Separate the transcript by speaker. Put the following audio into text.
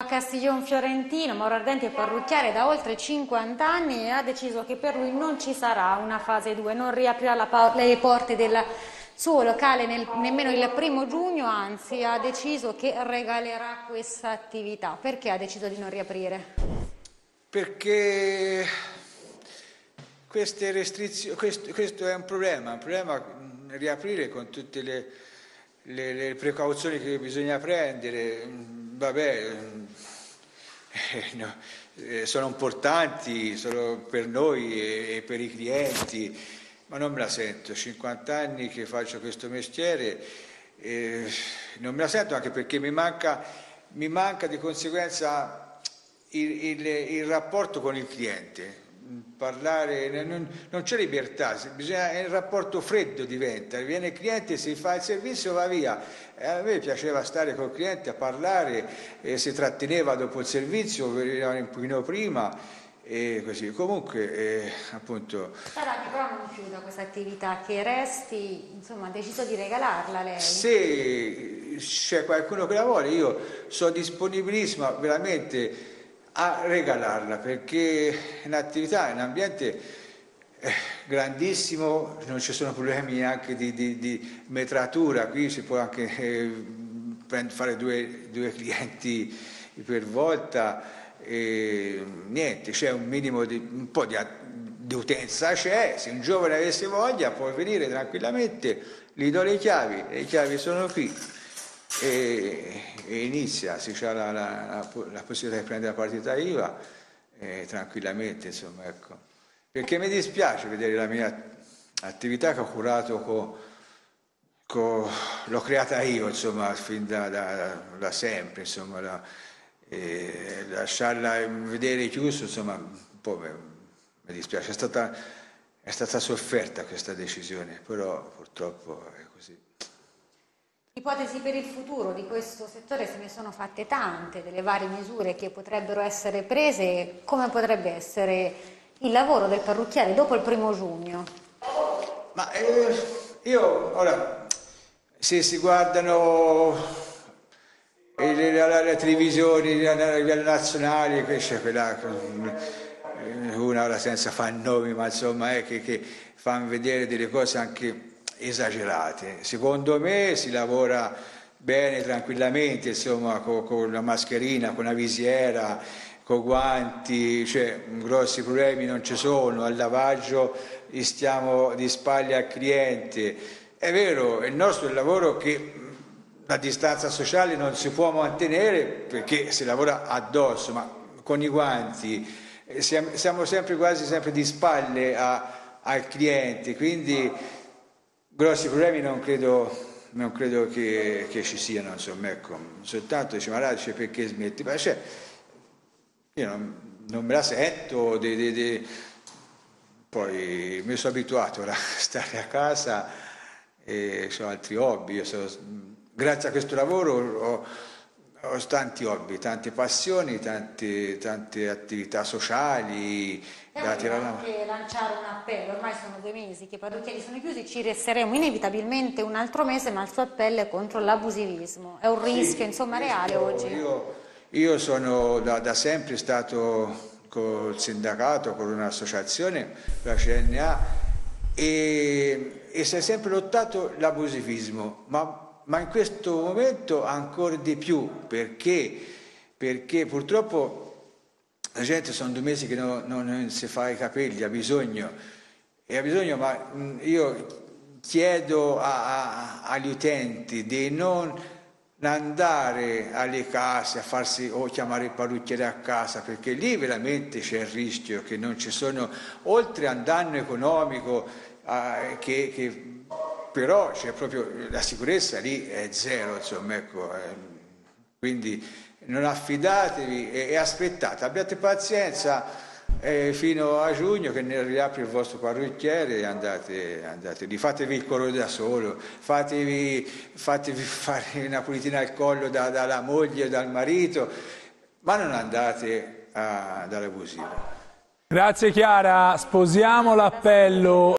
Speaker 1: A Castiglion Fiorentino, Mauro Ardenti è parrucchiere da oltre 50 anni e ha deciso che per lui non ci sarà una fase 2, non riaprirà le porte del suo locale nel, nemmeno il primo giugno, anzi ha deciso che regalerà questa attività. Perché ha deciso di non riaprire?
Speaker 2: Perché queste restrizioni, questo, questo, è un problema, un problema riaprire con tutte le, le, le precauzioni che bisogna prendere, vabbè, eh, no, eh, sono importanti solo per noi e, e per i clienti, ma non me la sento, 50 anni che faccio questo mestiere, eh, non me la sento anche perché mi manca, mi manca di conseguenza il, il, il, rapporto con il cliente. Parlare, non, non c'è libertà, bisogna, il rapporto freddo diventa, viene il cliente, si fa il servizio, va via. E a me piaceva stare col cliente a parlare, eh, si tratteneva dopo il servizio, veniva un pochino prima e così. Comunque, eh, appunto...
Speaker 1: Però non chiuda questa attività, che resti, insomma, ha deciso di regalarla lei?
Speaker 2: Se c'è qualcuno che la vuole, io sono disponibilissima veramente a regalarla, perché è un'attività, è eh, grandissimo, non ci sono problemi neanche di, di, di metratura, qui si può anche eh, fare due, due clienti per volta, e niente, c'è un minimo di un po' di, di utenza c'è, se un giovane avesse voglia può venire tranquillamente, gli do le chiavi, le chiavi sono qui e, e inizia, si ha la, la, la, possibilità di prendere la partita IVA eh, tranquillamente, insomma, ecco. Perché mi dispiace vedere la mia attività che ho curato con, l'ho creata io, insomma, fin da, da, da sempre, insomma, la, e lasciarla vedere chiuso, insomma, un po' mi dispiace, è stata, è stata sofferta questa decisione, però purtroppo è così.
Speaker 1: Ipotesi per il futuro di questo settore se ne sono fatte tante, delle varie misure che potrebbero essere prese, come potrebbe essere il lavoro del parrucchiere dopo il primo giugno?
Speaker 2: Ma eh, io, ora, se si guardano e le, le, le televisioni a livello nazionale, c'è quella, una ora senza fare nomi, ma insomma è che, che fanno vedere delle cose anche esagerate. Secondo me si lavora bene, tranquillamente, insomma, con, con la mascherina, con la visiera, con guanti, cioè grossi problemi non ci sono, al lavaggio stiamo di spalle al cliente. È vero, il nostro è il lavoro che la distanza sociale non si può mantenere perché si lavora addosso, ma con i guanti eh, siamo, sempre quasi sempre di spalle a, al cliente, quindi grossi problemi non credo, non credo che, che, ci siano, insomma, ecco. soltanto dice ma dice perché smetti? Ma cioè, io non, non, me la sento, de, de, de... poi mi sono abituato a stare a casa e ho altri hobby, sono grazie a questo lavoro ho, ho tanti hobby, tante passioni, tante, tante attività sociali.
Speaker 1: E anche lanciare un appello, ormai sono due mesi che i parrucchieri sono chiusi, ci resteremo inevitabilmente un altro mese, ma il suo appello è contro l'abusivismo, è un rischio sì, insomma reale oggi.
Speaker 2: Io, io sono da, da, sempre stato col sindacato, con un'associazione, la CNA, e, e si è sempre lottato l'abusivismo, ma ma in questo momento ancora di più perché, perché purtroppo la gente sono due mesi che non, non si fa i capelli, ha bisogno, e ha bisogno, ma io chiedo a, a, agli utenti di non andare alle case a farsi o chiamare il parrucchiere a casa perché lì veramente c'è il rischio che non ci sono oltre a un danno economico eh, che, che però c'è proprio la sicurezza lì è zero, insomma, ecco, eh, quindi non affidatevi e, e, aspettate, abbiate pazienza eh, fino a giugno che ne riapri il vostro parrucchiere e andate, andate lì, fatevi il colore da solo, fatevi, fatevi fare una pulitina al collo da, dalla moglie dal marito, ma non andate dall'abusivo.
Speaker 3: Grazie Chiara, sposiamo l'appello.